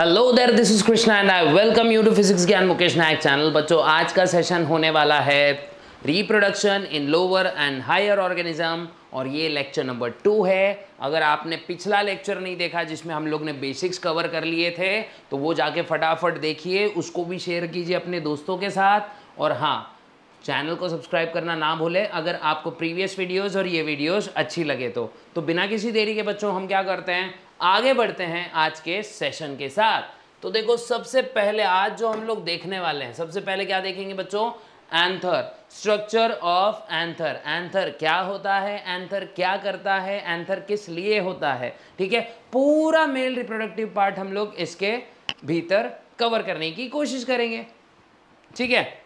Hello there this is Krishna and I welcome you to physics Gyan Mukesh Nayak channel बच्चों आज का session होने वाला है reproduction in lower and higher organism और ये लेक्चर नंबर टू है। अगर आपने पिछला लेक्चर नहीं देखा जिसमें हम लोग ने बेसिक्स कवर कर लिए थे तो वो जाके फटाफट देखिए, उसको भी शेयर कीजिए अपने दोस्तों के साथ। और हाँ चैनल को सब्सक्राइब करना ना भूलें। अगर आपको प्रीवियस वीडियोस और ये वीडियोस अच्छी लगे तो। तो बिना किसी देरी के बच्चों, हम क्या करते हैं? आगे बढ़ते हैं आज के सेशन के साथ। तो देखो, सबसे पहले आज जो हम लोग देखने वाले हैं, सबसे पहले क्या देखेंगे बच्चों? Anther structure of anther anther क्या होता है? एंथर क्या करता है? एंथर किस लिए होता है? ठीक है? पूरा मेल रिप्रोडक्टिव पार्ट हम लोग इसके भीतर कवर करने की कोशिश करेंगे। ठीक है?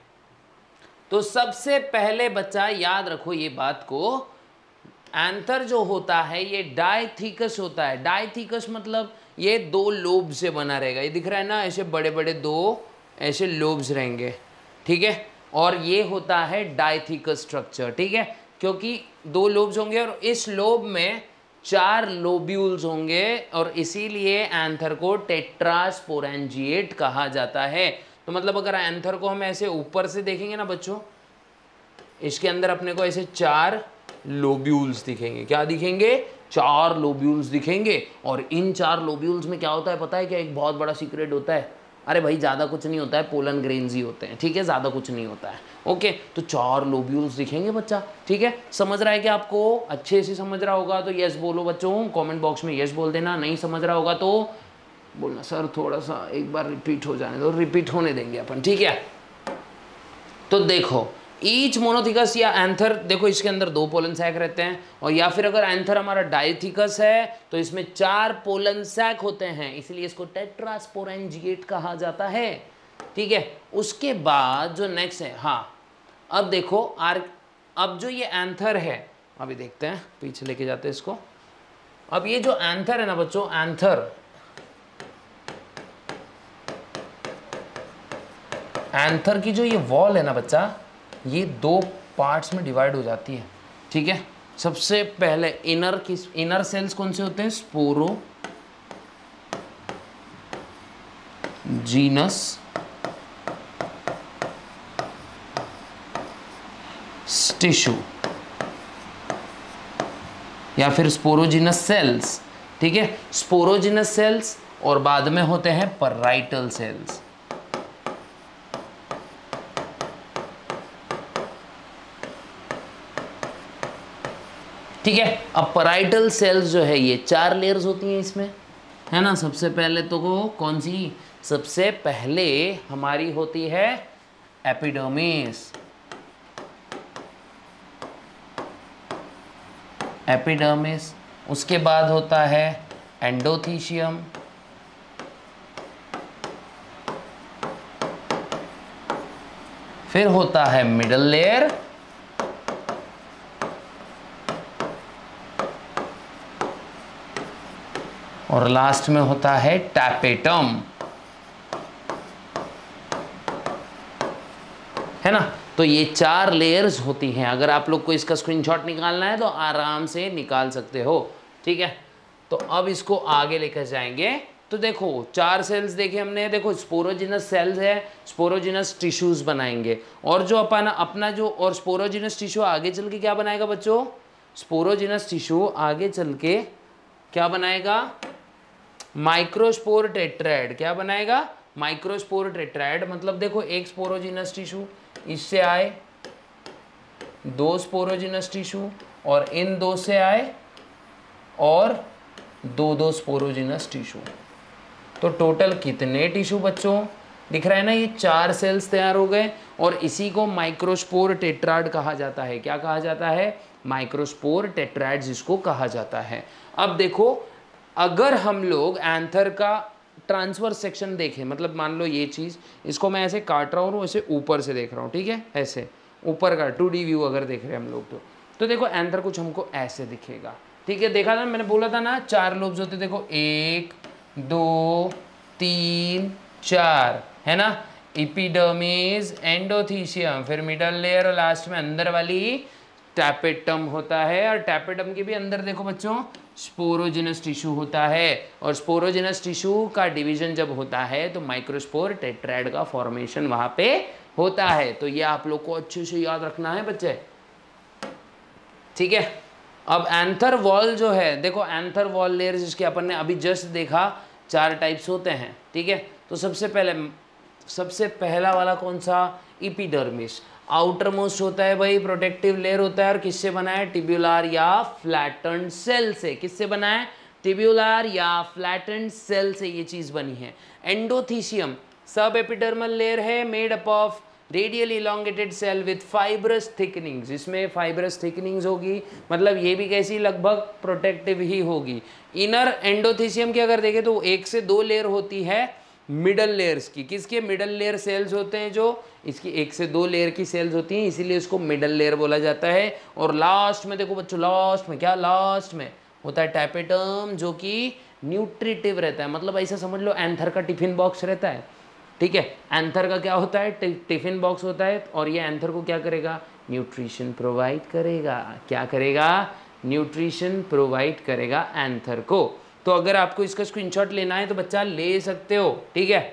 तो सबसे पहले बच्चा, याद रखो ये बात को एंथर जो होता है, ये डायथिकस होता है। डायथिकस मतलब ये दो लोब से बना रहेगा। ये दिख रहा है ना, ऐसे बड़े बड़े दो ऐसे लोब्स रहेंगे। ठीक है? और ये होता है डायथिकस स्ट्रक्चर ठीक है? क्योंकि दो लोब्स होंगे और इस लोब में चार लोब्यूल्स होंगे और इसीलिए एंथर को टेट्रास्पोरेंजिएट कहा जाता है। तो मतलब अगर एंथर को हम ऐसे ऊपर से देखेंगे ना बच्चों, इसके अंदर अपने को ऐसे चार लोब्यूल्स दिखेंगे। क्या दिखेंगे? चार लोब्यूल्स दिखेंगे। और इन चार लोब्यूल्स में क्या होता है? पता है क्या एक बहुत बड़ा सीक्रेट होता है? अरे भाई, ज़्यादा कुछ नहीं होता है पोलन ग्रेन्स ही होते हैं। ठीक है, ज़्यादा कुछ नहीं होता है। ओके तो चार लोब्यूल्स दिखेंगे बच्चा। ठीक है, समझ रहा है कि आपको? अच्छे से समझ रहा होगा तो यस बोलो बच्चों। कमेंट बॉक्स में यस बोल देना। नहीं समझ रहा होगा तो बोलना, सर थोड़ा सा एक बार रिपीट हो जाने दो। रिपीट होने देंगे अपन। ठीक है? तो देखो ईच मोनोथिकस या एंथर, देखो इसके अंदर दो पोलन सैक रहते हैं, और या फिर अगर एंथर हमारा डाइथिकस है तो इसमें चार पोलन सैक होते हैं, इसलिए इसको टेट्रास्पोरेंजिएट कहा जाता है, ठीक है? उसके बाद जो नेक्स्ट है हाँ अब देखो, आर, अब जो ये एंथर है, अभी देखते हैं, पीछे लेके जाते हैं इसको, अब ये जो एंथर है ना बच्चों, एंथर एंथर की जो ये वॉल है ना बच्चा ये दो पार्ट्स में डिवाइड हो जाती है, ठीक है? सबसे पहले इनर किस इनर सेल्स कौन से होते हैं? स्पोरो जीनस टिश्यू या फिर स्पोरोजिनस सेल्स ठीक है? स्पोरोजिनस सेल्स और बाद में होते हैं पराइटल सेल्स ठीक है? अब पराइटल सेल्स जो है, ये चार लेयर्स होती हैं इसमें। है ना? सबसे पहले तो वो कौन सी? सबसे पहले हमारी होती है एपिडर्मिस एपिडर्मिस उसके बाद होता है एंडोथीशियम फिर होता है मिडल लेयर और लास्ट में होता है टैपेटम है ना? तो ये चार लेयर्स होती हैं। अगर आप लोग को इसका स्क्रीनशॉट निकालना है तो आराम से निकाल सकते हो। ठीक है? तो अब इसको आगे लेकर जाएँगे। तो देखो, चार सेल्स देखे हमने। देखो स्पोरोजिनस सेल्स है स्पोरोजिनस टिश्यूज बनाएँगे। और जो अपन, अपना जो, और स्पोरोजिनस टिश्यू आगे चल के क्या बनाएगा बच्चों? स्पोरोजिनस टिश्यू आगे चल के क्या बनाएगा? माइक्रोस्पोर टेट्राइड क्या बनाएगा? माइक्रोस्पोर टेट्राइड मतलब देखो, एक स्पोरोजिनस टिश्यू, इससे आए दो स्पोरोजिनस टिश्यू, और इन दो से आए और दो दो स्पोरोजिनस टिश्यू। तो टोटल कितने टिश्यू बच्चों? दिख रहा है ना, ये चार सेल्स तैयार हो गए, और इसी को माइक्रोस्पोर टेट्राइड कहा जाता है। क्या कहा जाता है? माइक्रोस्पोर टेट्राइड जिसको कहा जाता है। अब देखो अगर हम लोग एंथर का ट्रांसफ़र सेक्शन देखें मतलब मान लो ये चीज़, इसको मैं ऐसे काट रहा हूँ ऐसे ऊपर से देख रहा हूँ, ठीक है? ऐसे, ऊपर का टू व्यू अगर देख रहे हैं हम लोग तो। तो देखो एंथर कुछ हमको ऐसे दिखेगा, ठीक है? देखा था, मैंने बोला था ना, चार लोब्स होते, देखो, एक, दो, तीन, चार, है ना? इपीडर्मिस एंडोथीशियम फिर मिडल लेयर और लास्ट में अंदर वाली टैपेटम होता है, और टैपेटम के भी अंदर देखो बच्चों स्पोरोजिनस टिश्यू होता है। और स्पोरोजिनस टिश्यू का डिवीज़न जब होता है तो माइक्रोस्पोर टेट्राइड का फॉर्मेशन वहाँ पे होता है। तो ये आप लोग को अच्छे से याद रखना है बच्चे। ठीक है? अब एंथर वॉल जो है, देखो एंथर वॉल लेयर जिसके अपन ने अभी जस्ट देखा, चार टाइप्स होते हैं। ठीक है? तो सबसे पहले, सबसे पहला वाला कौन सा? इपीडर्मिस। आउटर मोस्ट होता है भाई, प्रोटेक्टिव लेयर होता है और किससे बना है? टिब्यूलर या फ्लैटन सेल से। किससे बना है? टिब्यूलर या फ्लैटन सेल से ये चीज़ बनी है। एंडोथीशियम सब एपिडर्मल लेयर है made up of radial elongated cell with fibrous thickenings इसमें फाइब्रस थिकनिंग्स होगी मतलब ये भी कैसी? लगभग प्रोटेक्टिव ही होगी। इनर एंडोथीशियम की अगर देखें तो एक से दो लेयर होती है। मिडल लेयर्स की, किसके मिडल लेयर सेल्स होते हैं जो? इसकी एक से दो लेयर की सेल्स होती हैं, इसीलिए इसको मिडल लेयर बोला जाता है। और लास्ट में देखो बच्चों लास्ट में, क्या लास्ट में? होता है टैपेटम जो कि न्यूट्रिटिव रहता है। मतलब ऐसा समझ लो एंथर का टिफ़िन बॉक्स रहता है। ठीक है? एंथर का क्या होता है? टिफ़िन बॉक्स होता है। और ये एंथर को क्या करेगा? न्यूट्रिशन प्रोवाइड करेगा। क्या करेगा? न्यूट्रिशन प्रोवाइड करेगा एंथर को। तो अगर आपको इसका स्क्रीनशॉट लेना है तो बच्चा ले सकते हो, ठीक है?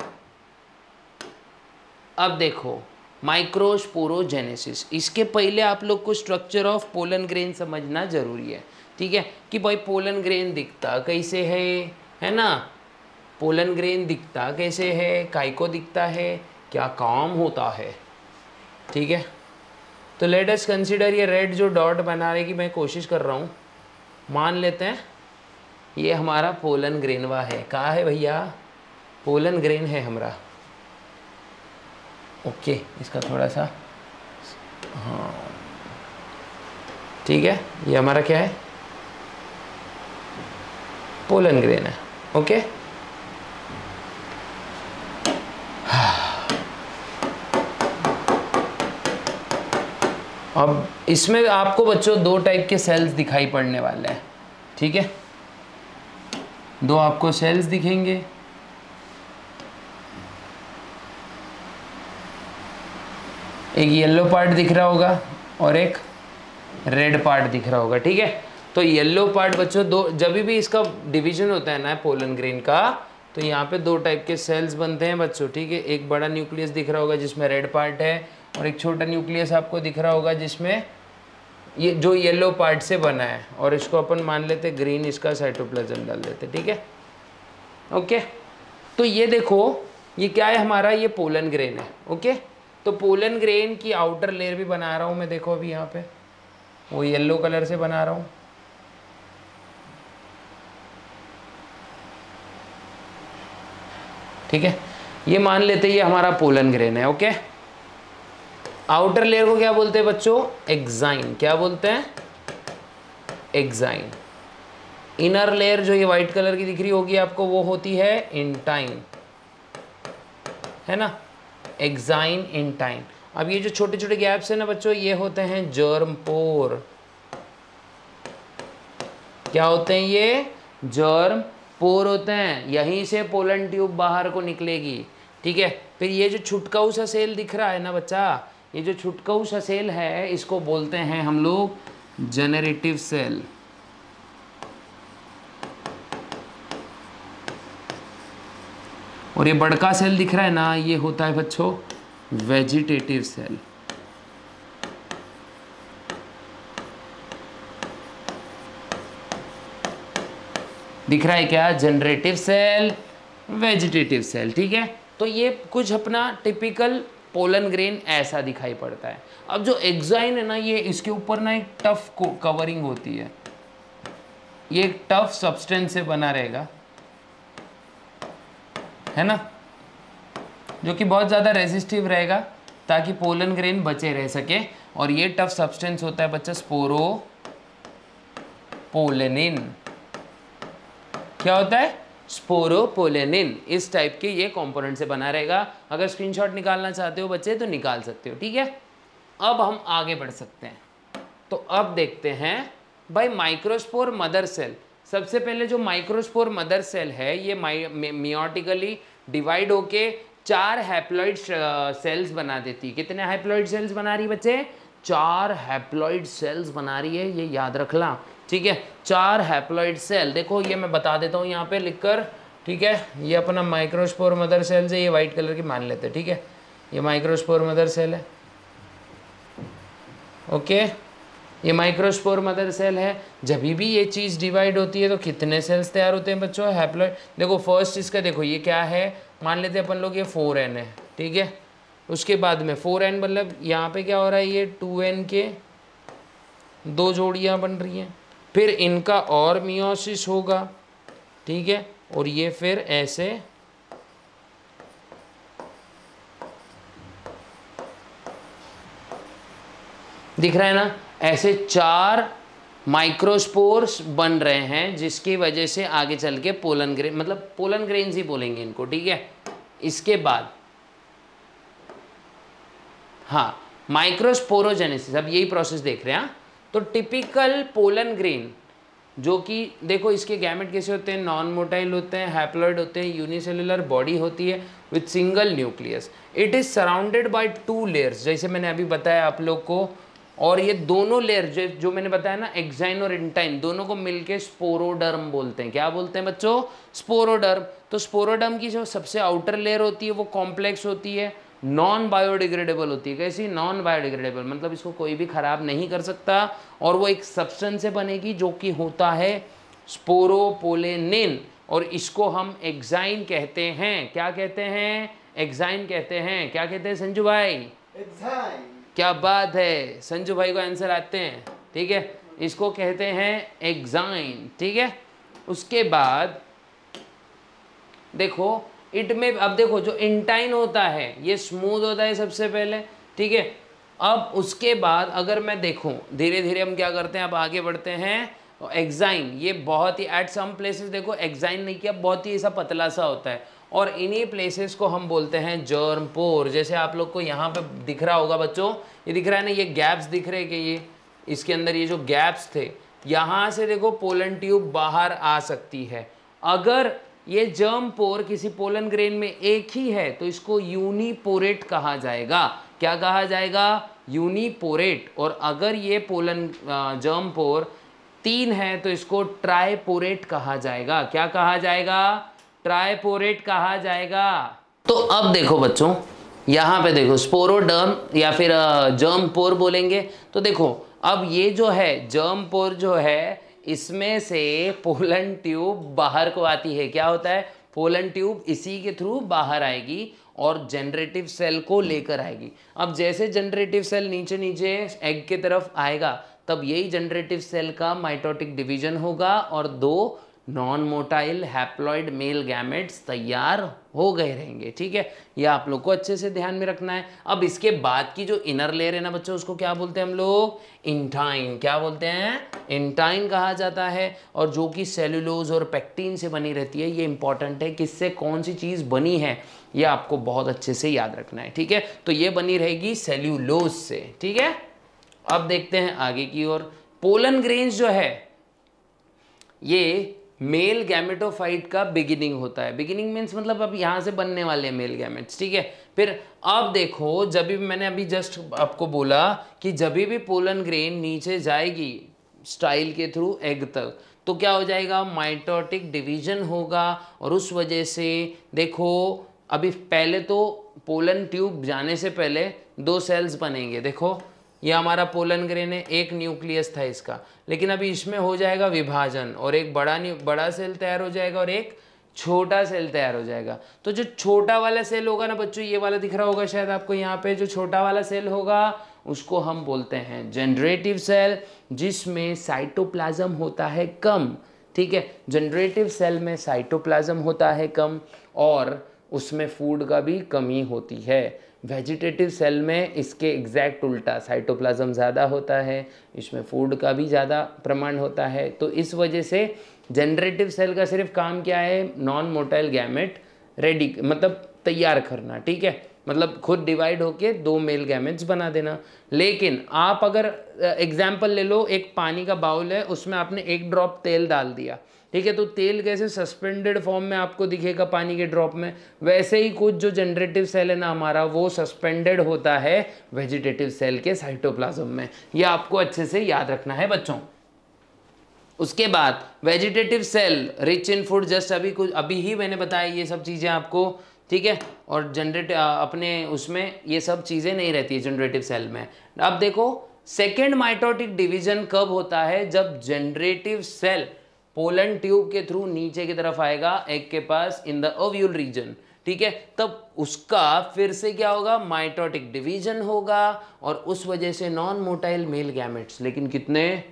अब देखो माइक्रोस्पोरोजेनेसिस इसके पहले आप लोग को स्ट्रक्चर ऑफ़ पोलन ग्रेन समझना ज़रूरी है, ठीक है? कि भाई पोलन ग्रेन दिखता कैसे है है ना? पोलन ग्रेन दिखता कैसे है काय को दिखता है, क्या काम होता है, ठीक है? तो लेट अस कंसिडर ये रेड जो डॉट बनाने की मैं कोशिश कर रहा हूँ, मान लेते हैं ये हमारा पोलन ग्रेनवा है। कहा है भैया? पोलन ग्रेन है हमारा। ओके, इसका थोड़ा सा हाँ। ठीक है, ये हमारा क्या है? पोलन ग्रेन है, ओके? अब इसमें आपको बच्चों दो टाइप के सेल्स दिखाई पड़ने वाले हैं, ठीक है? दो आपको सेल्स दिखेंगे। एक येलो पार्ट दिख रहा होगा और एक रेड पार्ट दिख रहा होगा, ठीक है? तो येलो पार्ट बच्चों, दो, जब भी इसका डिवीज़न होता है ना पोलन ग्रेन का तो यहाँ पे दो टाइप के सेल्स बनते हैं बच्चों, ठीक है? एक बड़ा न्यूक्लियस दिख रहा होगा जिसमें रेड पार्ट है और एक छोटा न्यूक्लियस आपको दिख रहा होगा जिसमें ये जो येलो पार्ट से बना है, और इसको अपन मान लेते ग्रीन इसका साइटोप्लाज्म डाल देते ठीक है? ओके तो ये देखो, ये क्या है हमारा? ये पोलन ग्रेन है ओके तो पोलन ग्रेन की आउटर लेयर भी बना रहा हूँ मैं, देखो अभी यहाँ पे। वो येलो कलर से बना रहा हूँ। ठीक है? ये मान लेते ये हमारा पोलन ग्रेन है ओके आउटर लेयर को क्या बोलते हैं बच्चों? एग्जाइन क्या बोलते हैं? एग्जाइन इनर लेयर जो ये वाइट कलर की दिख रही होगी आपको, वो होती है इंटाइन है ना? एग्जाइन इंटाइन अब ये जो छोटे छोटे गैप्स है ना बच्चों, ये होते हैं जर्म पोर क्या होते हैं ये? जर्म पोर होते हैं। यहीं से पोलन ट्यूब बाहर को निकलेगी। ठीक है? फिर ये जो छुटकाऊ सा सेल दिख रहा है ना बच्चा ये जो छुटकाऊ सा सेल है, इसको बोलते हैं हम लोग जेनरेटिव सेल और ये बड़का सेल दिख रहा है ना, ये होता है बच्चों वेजिटेटिव सेल दिख रहा है क्या? जनरेटिव सेल वेजिटेटिव सेल ठीक है? तो ये कुछ अपना टिपिकल पोलन ग्रेन ऐसा दिखाई पड़ता है। अब जो एग्जाइन है ना, ये इसके ऊपर ना एक टफ कवरिंग होती है। ये एक टफ सब्सटेंस से बना रहेगा। है ना? जो कि बहुत ज़्यादा रेजिस्टिव रहेगा, ताकि पोलन ग्रेन बचे रह सके। और ये टफ सब्सटेंस होता है बच्चा स्पोरो पोलेनिन। क्या होता है? स्पोरोपोलेनिन, इस टाइप के ये कंपोनेंट से बना रहेगा। अगर स्क्रीनशॉट निकालना चाहते हो बच्चे तो निकाल सकते हो, ठीक है? अब हम आगे बढ़ सकते हैं। तो अब देखते हैं, भाई माइक्रोस्पोर मदर सेल सबसे पहले जो माइक्रोस्पोर मदर सेल है, ये मियोटिकली डिवाइड होके चार हैप्लॉइड सेल्स बना देती है। कितने हैप्लॉइड सेल्स बना रही बच्चे? चार हैप्लॉइड सेल्स बना रही है, ये याद रख ला ठीक है? चार हैप्लॉइड सेल देखो, ये मैं बता देता हूँ यहाँ पे लिखकर, ठीक है? ये अपना माइक्रोस्पोर मदर सेल से ये वाइट कलर की मान लेते हैं, ठीक है? ये माइक्रोस्पोर मदर सेल है। ओके? ये माइक्रोस्पोर मदर सेल है। जब भी ये चीज़ डिवाइड होती है तो कितने सेल्स तैयार होते हैं बच्चों? हैप्लॉइड देखो फ़र्स्ट इसका देखो, ये क्या है? मान लेते हैं अपन लोग ये फोर एन है, ठीक है? उसके बाद में फोर एन मतलब यहाँ पे क्या हो रहा है? ये टू एन के दो जोड़ियाँ बन रही हैं। फिर इनका और मियोसिस होगा, ठीक है? और ये फिर ऐसे दिख रहा है ना? ऐसे चार माइक्रोस्पोर्स बन रहे हैं, जिसकी वजह से आगे चल के पोलन ग्रेन मतलब पोलन ग्रेन्स ही बोलेंगे इनको, ठीक है? इसके बाद हाँ माइक्रोस्पोरोजेनेसिस अब यही प्रोसेस देख रहे हैं हाँ? तो टिपिकल पोलन ग्रेन जो कि देखो इसके गैमेट कैसे होते हैं? नॉन मोटाइल होते हैं हैप्लॉइड होते हैं यूनिसेलुलर बॉडी होती है with single nucleus it is surrounded by two layers जैसे मैंने अभी बताया आप लोग को, और ये दोनों लेयर जो जो मैंने बताया ना एक्साइन और इंटाइन दोनों को मिलके स्पोरोडर्म बोलते हैं। क्या बोलते हैं बच्चों? स्पोरोडर्म तो स्पोरोडर्म की जो सबसे आउटर लेयर होती है, वो कॉम्प्लेक्स होती है नॉन बायोडिग्रेडेबल होती है कैसी? नॉन बायोडिग्रेडेबल मतलब इसको कोई भी ख़राब नहीं कर सकता और वो एक सब्सटेंस से बनेगी जो कि होता है स्पोरोपोलेनिन और इसको हम एक्साइन कहते हैं। क्या कहते हैं? एक्साइन कहते हैं। क्या कहते हैं संजू भाई? क्या बात है? संजू भाई को आंसर आते हैं ठीक है? इसको कहते हैं एग्जाइन ठीक है? उसके बाद देखो इट में अब देखो, जो इंटाइन होता है, ये स्मूथ होता है सबसे पहले, ठीक है? अब उसके बाद अगर मैं देखूँ धीरे धीरे हम क्या करते हैं, अब आगे बढ़ते हैं एग्जाइन ये बहुत ही एट सम प्लेसेस देखो एग्जाइन नहीं किया, बहुत ही ऐसा पतला सा होता है। और इन्हीं प्लेसेस को हम बोलते हैं जर्म पोर जैसे आप लोग को यहाँ पे दिख रहा होगा बच्चों, ये दिख रहा है ना, ये गैप्स दिख रहे कि ये, इसके अंदर ये जो गैप्स थे, यहाँ से देखो पोलन ट्यूब बाहर आ सकती है। अगर ये जर्म पोर किसी पोलन ग्रेन में एक ही है तो इसको यूनिपोरेट कहा जाएगा। क्या कहा जाएगा? यूनिपोरेट और अगर ये पोलन जर्म पोर तीन है तो इसको ट्राइपोरेट कहा जाएगा। क्या कहा जाएगा? ट्राइपोरेट कहा जाएगा। तो अब देखो बच्चों, यहाँ पे देखो स्पोरोडर्म या फिर जर्म पोर बोलेंगे। तो देखो, अब ये जो है जर्म पोर जो है इसमें से पोलन ट्यूब बाहर को आती है। क्या होता है? पोलन ट्यूब इसी के थ्रू बाहर आएगी और जनरेटिव सेल को लेकर आएगी। अब जैसे जनरेटिव सेल नीचे नीचे एग के तरफ़ आएगा, तब यही जनरेटिव सेल का माइटोटिक डिवीज़न होगा और दो non motile haploid male gametes तैयार हो गए रहेंगे, ठीक है? ये आप लोग को अच्छे से ध्यान में रखना है। अब इसके बाद की जो इनर लेयर है ना बच्चों, उसको क्या बोलते हैं हम लोग? इंटाइन क्या बोलते हैं? इंटाइन कहा जाता है। और जो कि सेलुलोज और पेक्टिन से बनी रहती है, ये इंपॉर्टेंट है किससे कौन सी चीज़ बनी है, ये आपको बहुत अच्छे से याद रखना है, ठीक है? तो ये बनी रहेगी सेल्यूलोज से, ठीक है? अब देखते हैं आगे की ओर। पोलन ग्रेन्स जो है, ये मेल गैमेटोफाइट का बिगिनिंग होता है। बिगिनिंग मीन्स मतलब अब यहाँ से बनने वाले हैं मेल गैमेट्स ठीक है? फिर अब देखो, जब भी मैंने अभी जस्ट आपको बोला कि जब भी पोलन ग्रेन नीचे जाएगी स्टाइल के थ्रू एग तक तो क्या हो जाएगा? माइटोटिक डिवीज़न होगा और उस वजह से देखो, अभी पहले तो पोलन ट्यूब जाने से पहले दो सेल्स बनेंगे, देखो। ये हमारा पोलन ग्रेन है एक न्यूक्लियस था इसका। लेकिन अभी इसमें हो जाएगा विभाजन और एक बड़ा बड़ा सेल तैयार हो जाएगा और एक छोटा सेल तैयार हो जाएगा। तो जो छोटा वाला सेल होगा ना बच्चों, ये वाला दिख रहा होगा शायद आपको यहाँ पे, जो छोटा वाला सेल होगा, उसको हम बोलते हैं जनरेटिव सेल जिसमें साइटोप्लाज्म होता है कम। ठीक है? जनरेटिव सेल में साइटोप्लाज्म होता है कम और उसमें फ़ूड का भी कमी होती है। वेजिटेटिव सेल में इसके एग्जैक्ट उल्टा साइटोप्लाज्म ज़्यादा होता है, इसमें फ़ूड का भी ज़्यादा प्रमाण होता है। तो इस वजह से जनरेटिव सेल का सिर्फ़ काम क्या है? नॉन मोटाइल गैमेट रेडी मतलब तैयार करना, ठीक है? मतलब खुद डिवाइड होके दो मेल गैमेट्स बना देना। लेकिन आप अगर एग्ज़ाम्पल ले लो, एक पानी का बाउल है, उसमें आपने एक ड्रॉप तेल डाल दिया। ठीक है तो तेल कैसे सस्पेंडेड फॉर्म में आपको दिखेगा पानी के ड्रॉप में? वैसे ही कुछ जो जनरेटिव सेल है ना हमारा, वो सस्पेंडेड होता है वेजिटेटिव सेल के साइटोप्लाज्म में। ये आपको अच्छे से याद रखना है बच्चों। उसके बाद vegetative cell rich in food just अभी कुछ, अभी ही मैंने बताया ये सब चीज़ें आपको, ठीक है? और जनरेट अपने उसमें ये सब चीज़ें नहीं रहती है जनरेटिव सेल में। अब देखो सेकेंड माइटोटिक डिवीज़न कब होता है? जब जनरेटिव सेल पोलन ट्यूब के थ्रू नीचे की तरफ़ आएगा एग के पास इन द ओव्यूल रीजन ठीक है? तब उसका फिर से क्या होगा? माइटोटिक डिवीज़न होगा और उस वजह से नॉन मोटाइल मेल गैमेट्स लेकिन कितने?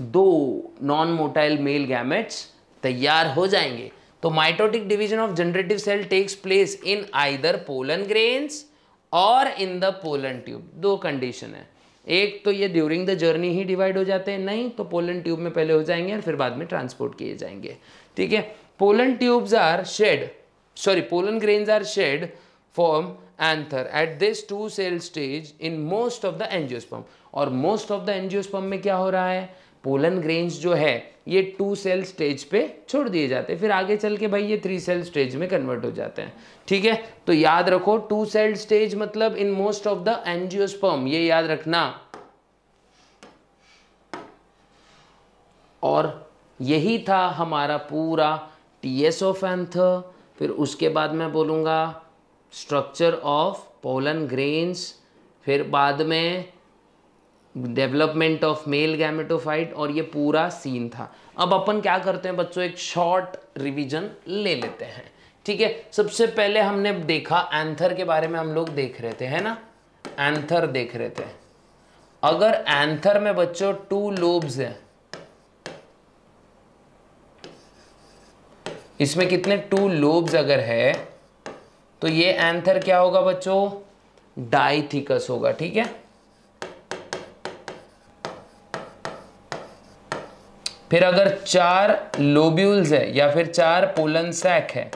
दो नॉन मोटाइल मेल गैमेट्स तैयार हो जाएँगे। तो mitotic division of generative cell takes place in either pollen grains और इन द पोलन ट्यूब, दो कंडीशन है। एक तो ये ड्यूरिंग द जर्नी ही डिवाइड हो जाते हैं, नहीं तो पोलन ट्यूब में पहले हो जाएँगे और फिर बाद में ट्रांसपोर्ट किए जाएँगे। ठीक है? Pollen tubes are shed sorry pollen grains are shed form anther at this two cell stage in most of the angiosperm और मोस्ट ऑफ़ द एनजियोस्पम में क्या हो रहा है? पोलन ग्रेन्स जो है, ये टू सेल स्टेज पे छोड़ दिए जाते हैं। फिर आगे चल के भाई ये थ्री सेल स्टेज में कन्वर्ट हो जाते हैं। ठीक है? तो याद रखो टू सेल स्टेज मतलब in most of the angiosperm ये याद रखना। और यही था हमारा पूरा टी एस ऑफ़ एंथर फिर उसके बाद मैं बोलूँगा स्ट्रक्चर ऑफ़ पोलन ग्रेन्स। फिर बाद में डेवलपमेंट ऑफ़ मेल गैमेटोफाइट और ये पूरा सीन था। अब अपन क्या करते हैं बच्चों, एक शॉर्ट रिवीजन ले लेते हैं। ठीक है? सबसे पहले हमने देखा एंथर के बारे में हम लोग देख रहे थे, है ना? एंथर देख रहे थे। अगर एंथर में बच्चों टू लोब्स है, इसमें कितने टू लोब्स अगर है तो ये एंथर क्या होगा बच्चों? डाइथिकस होगा, ठीक है? फिर अगर चार लोब्यूल्स है या फिर चार पोलन सैक है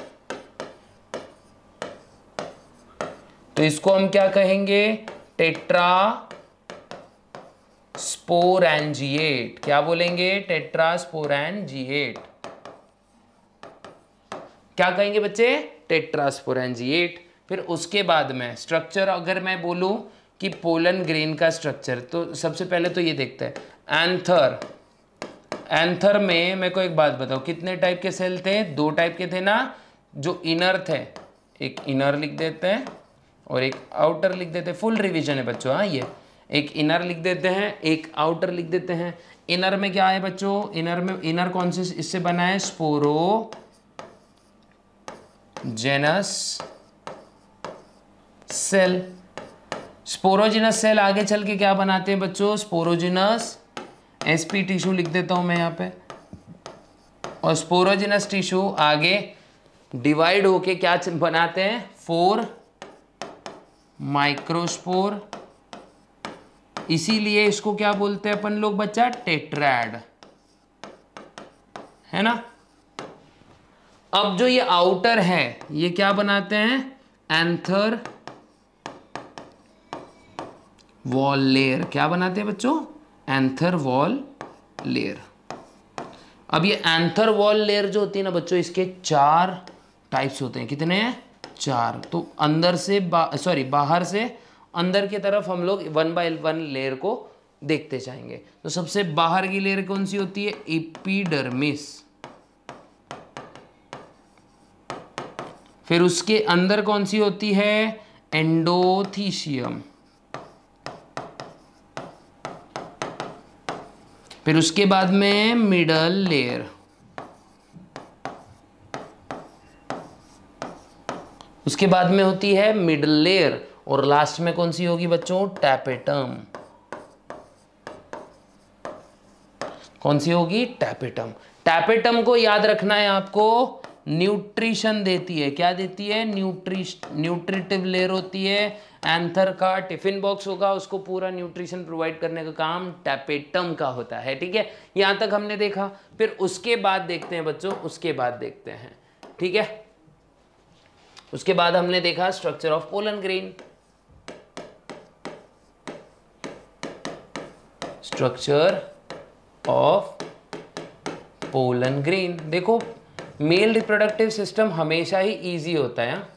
तो इसको हम क्या कहेंगे? टेट्रा स्पोरेंजिएट क्या बोलेंगे? टेट्रा स्पोरेंजिएट क्या कहेंगे बच्चे? टेट्रा टेट्रास्पोरेंजिएट फिर उसके बाद में स्ट्रक्चर अगर मैं बोलूँ कि पोलन ग्रेन का स्ट्रक्चर तो सबसे पहले तो ये देखते हैं एंथर एंथर में, मेरे को एक बात बताओ, कितने टाइप के सेल थे? दो टाइप के थे ना, जो इनर थे। एक इनर लिख देते हैं और एक आउटर लिख देते हैं। फुल रिवीजन है बच्चों हाँ ये। एक इनर लिख देते हैं, एक आउटर लिख देते हैं। इनर में क्या है बच्चों? इनर में इनर कौन से, इससे बना है? Sporogenous cell sporogenous cell आगे चल के क्या बनाते हैं बच्चों? स्पोरोजिनस एसपी टिश्यू लिख देता हूँ मैं यहाँ पे। और स्पोरोजिनस टिश्यू आगे डिवाइड होके क्या बनाते हैं? फोर माइक्रोस्पोर इसीलिए इसको क्या बोलते हैं अपन लोग बच्चा? टेट्रैड है ना? अब जो ये आउटर है, ये क्या बनाते हैं? एंथर वॉल लेयर क्या बनाते हैं बच्चों? Anther wall layer. अब ये एंथर वॉल लेयर जो होती है ना बच्चों इसके चार टाइप्स होते हैं। कितने हैं? चार। तो अंदर से बा, सॉरी बाहर से अंदर की तरफ़ हम लोग वन बाय वन लेयर को देखते जाएँगे। तो सबसे बाहर की लेयर कौन सी होती है? इपीडर्मिस फिर उसके अंदर कौन सी होती है? एंडोथीशियम फिर उसके बाद में मिडल लेयर उसके बाद में होती है मिडल लेयर और लास्ट में कौन सी होगी बच्चों? टैपेटम कौन सी होगी? टैपेटम टैपेटम को याद रखना है आपको. न्यूट्रिशन देती है. क्या देती है? न्यूट्रिश न्यूट्रिटिव लेयर होती है. एंथर का टिफ़िन बॉक्स होगा, उसको पूरा न्यूट्रिशन प्रोवाइड करने का काम टैपेटम का होता है, ठीक है? यहाँ तक हमने देखा। फिर उसके बाद देखते हैं बच्चों, उसके बाद देखते हैं, ठीक है? उसके बाद हमने देखा structure of pollen grain structure of pollen grain देखो मेल रिप्रोडक्टिव सिस्टम हमेशा ही इजी होता है?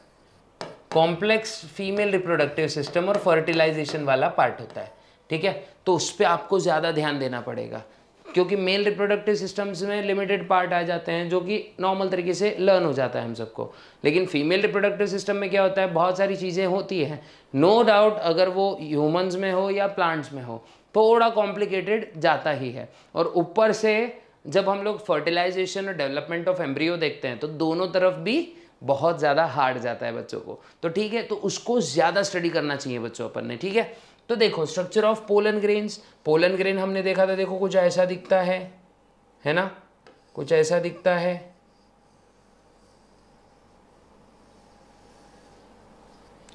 कॉम्प्लेक्स फीमेल रिप्रोडक्टिव सिस्टम और फर्टिलाइजेशन वाला पार्ट होता है, ठीक है? तो उस पर आपको ज़्यादा ध्यान देना पड़ेगा, क्योंकि मेल रिप्रोडक्टिव सिस्टम्स में लिमिटेड पार्ट आ जाते हैं, जो कि नॉर्मल तरीके से लर्न हो जाता है हम सबको। लेकिन फीमेल रिप्रोडक्टिव सिस्टम में क्या होता है? बहुत सारी चीज़ें होती हैं। नो डाउट अगर वो ह्यूमंस में हो या प्लांट्स में हो, थोड़ा कॉम्प्लिकेटेड जाता ही है। और ऊपर से जब हम लोग फर्टिलाइजेशन और डेवलपमेंट ऑफ़ एम्ब्रियो देखते हैं तो दोनों तरफ़ भी बहुत ज़्यादा हार्ड जाता है बच्चों को। तो ठीक है तो उसको ज़्यादा स्टडी करना चाहिए बच्चों अपन ने, ठीक है? तो देखो structure of pollen grains pollen grain हमने देखा था, देखो, कुछ ऐसा दिखता है है ना? कुछ ऐसा दिखता है।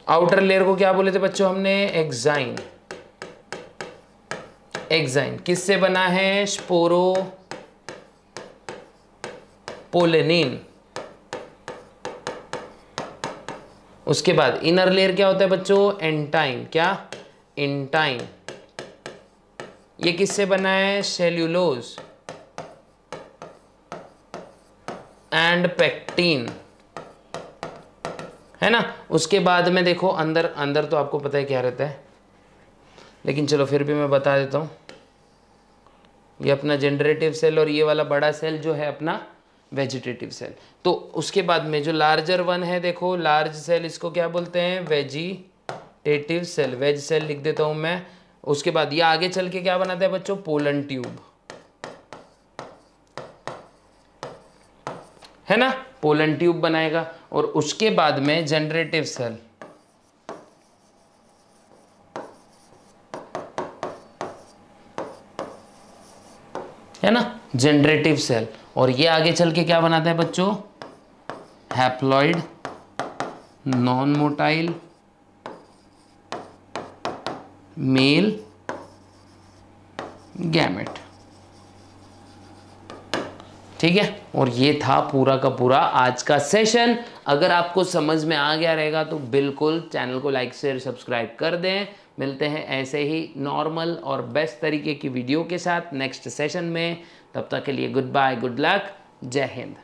आउटर लेयर को क्या बोले थे बच्चों हमने? एक्साइन एक्साइन किससे बना है? स्पोरो पोलेनिन उसके बाद इनर लेयर क्या होता है बच्चों? एंटाइन क्या? इंटाइन ये किससे बना है? सेल्यूलोज एंड पेक्टीन है ना? उसके बाद में देखो, अंदर अंदर तो आपको पता है क्या रहता है। लेकिन चलो फिर भी मैं बता देता हूँ। ये अपना जनरेटिव सेल और ये वाला बड़ा सेल जो है अपना वेजिटेटिव सेल। तो उसके बाद में जो लार्जर वन है, देखो, लार्ज सेल इसको क्या बोलते हैं? Vegetative cell. वेज सेल लिख देता हूँ मैं। उसके बाद ये आगे चल के क्या बनाता है बच्चों? Pollen tube. है ना? पोलन ट्यूब बनाएगा। और उसके बाद में जनरेटिव सेल। है ना? Generative cell. और ये आगे चल के क्या बनाता है बच्चों? Haploid non motile male gamete ठीक है? और ये था पूरा का पूरा आज का सेशन अगर आपको समझ में आ गया रहेगा तो बिल्कुल चैनल को लाइक शेयर सब्सक्राइब कर दें। मिलते हैं ऐसे ही नॉर्मल और बेस्ट तरीके की वीडियो के साथ नेक्स्ट सेशन में। तब तक के लिए गुड बाय गुड लक जय हिंद।